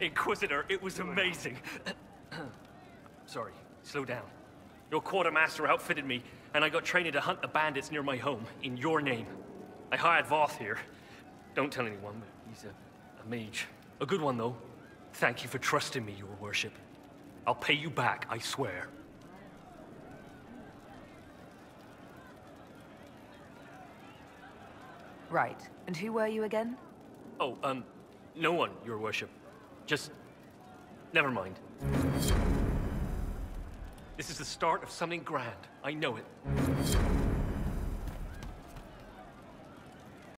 Inquisitor, it was amazing. Sorry, slow down. Your quartermaster outfitted me, and I got trained to hunt the bandits near my home, in your name. I hired Voth here. Don't tell anyone, but he's a, a mage. A good one, though. Thank you for trusting me, your worship. I'll pay you back, I swear. Right. And who were you again? Oh, um, no one, your worship. Just... never mind. This is the start of something grand. I know it.